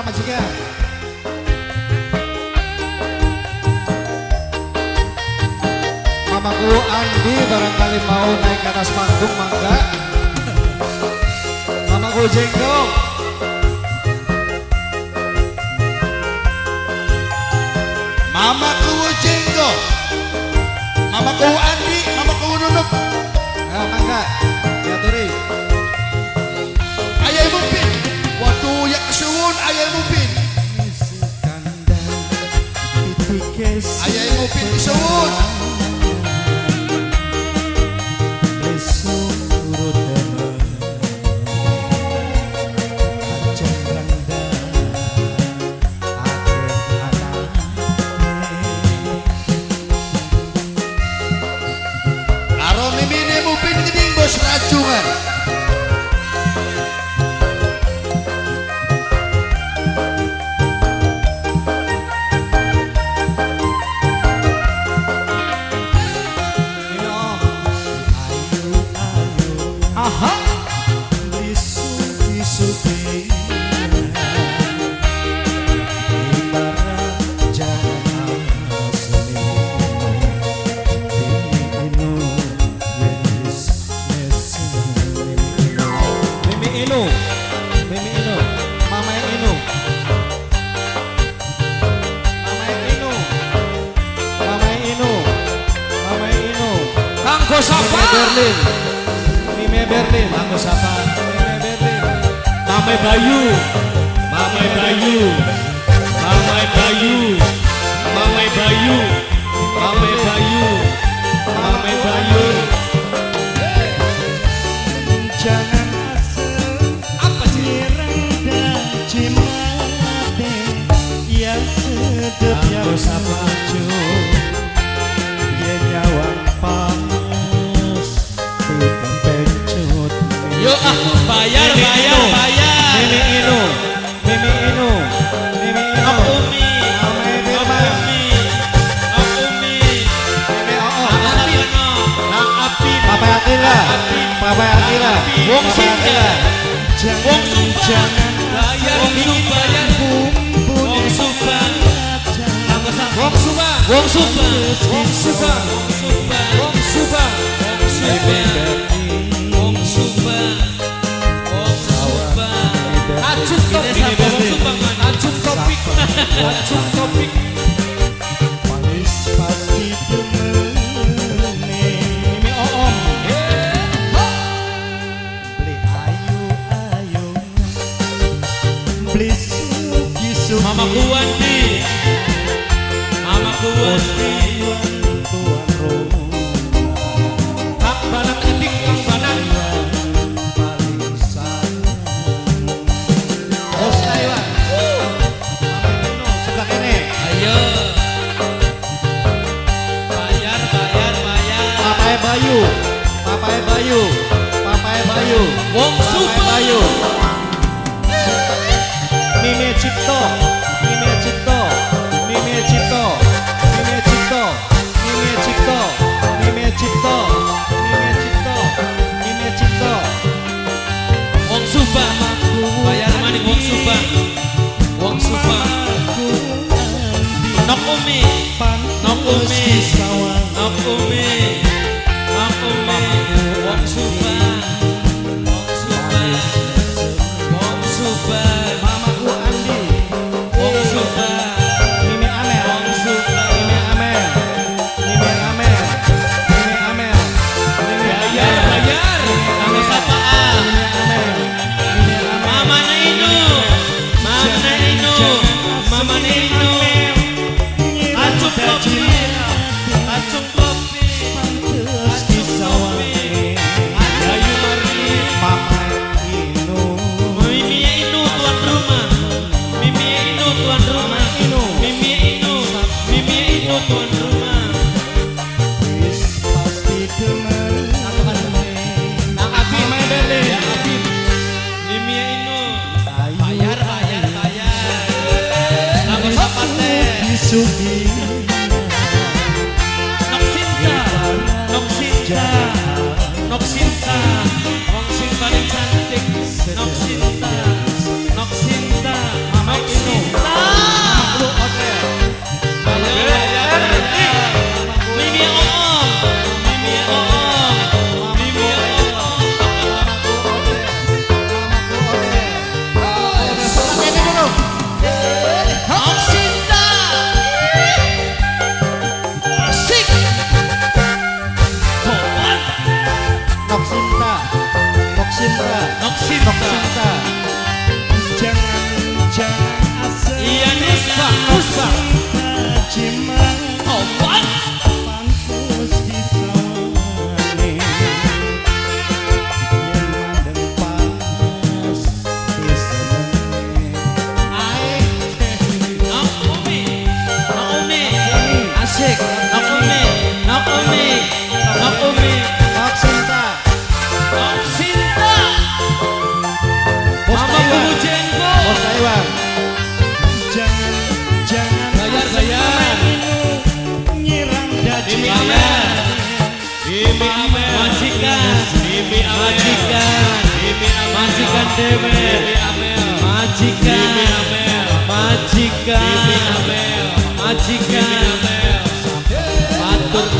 Cika sama Cika. Mamaku Andi barangkali mau naik atas panggung mangga. Mamaku Jenggong. Mamaku Jenggong. Mamaku Andi, Upin disebut Aromimine bos racungan. Aku sapa? Berlin. Mimi Berlin. Aku sapa? Mimi Berlin. Mame Bayu. Mame Bayu. Mame Bayu. Jangan, jangan bayar ingin bayar Wong Subang Wong Subang Wong Subang Wong Subang Wong Subang Wong Subang Wong Subang Wong Subang Acut topik Acut topik Acut topik Ayo Bayar bayar bayar. Namanya Bayu. subir.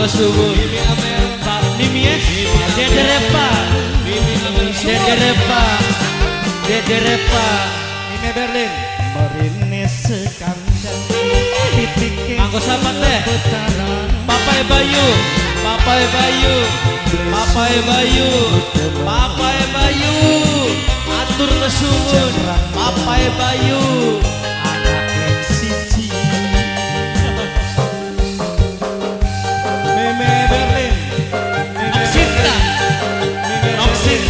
Kesuwun. Bibi Amel. Pak Mimi ya, dederepa, dederepa, dederepa. Ini Berlin Merine sekandang Anggo sahabat teh. Papai Bayu, Papai Bayu, Papai Bayu, Papai Bayu, atur kesuwun, Papai Bayu. Is it